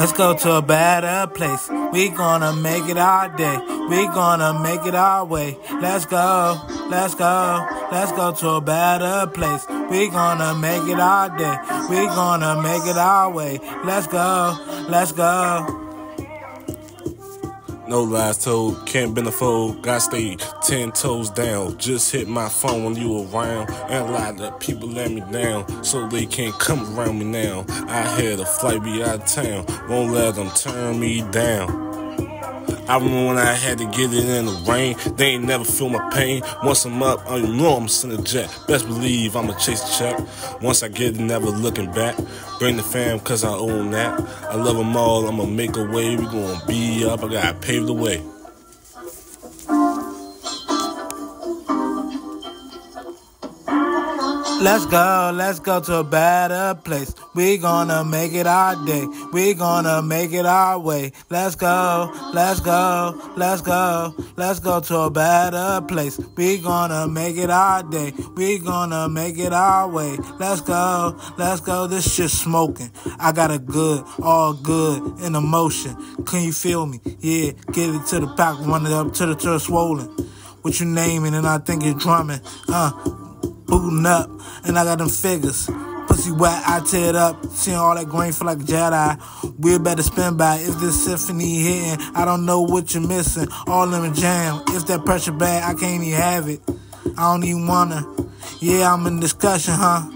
Let's go to a better place. We gonna make it our day. We gonna make it our way. Let's go, let's go, let's go to a better place. We gonna make it our day. We gonna make it our way. Let's go, let's go. No lies told, can't bend a fold. Got stay ten toes down. Just hit my phone when you around. And a lot of people let me down, so they can't come around me now. I had a flight be out of town, won't let them turn me down. I remember when I had to get it in the rain. They ain't never feel my pain. Once I'm up, oh, I know I'm sending a jet. Best believe I'ma chase the check. Once I get it, never looking back. Bring the fam, cause I own that. I love them all, I'ma make a way. We gonna be up, I gotta pave the way. Let's go, let's go to a better place. We gonna make it our day. We gonna make it our way. Let's go, let's go, let's go, let's go to a better place. We gonna make it our day. We gonna make it our way. Let's go, let's go. This shit smoking. I got a good, all good in emotion. Can you feel me? Yeah, get it to the pack, run it up to the turf swollen. What you naming and I think you're drumming. Uh, booting up, and I got them figures. Pussy wet, I tear it up. Seeing all that green feel like Jedi. We better spin by if this symphony hitting. I don't know what you're missing. All in the jam. If that pressure bad, I can't even have it. I don't even wanna. Yeah, I'm in discussion, huh?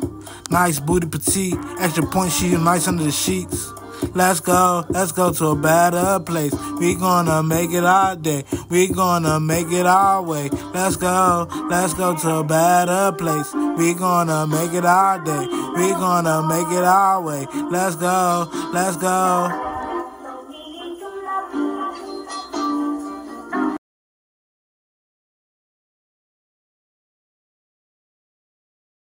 Nice booty petite. Extra point sheet, nice under the sheets. Let's go, let's go to a better place. We gonna make it our day. We gonna make it our way. Let's go, let's go to a better place. We gonna make it our day. We gonna make it our way. Let's go, let's go.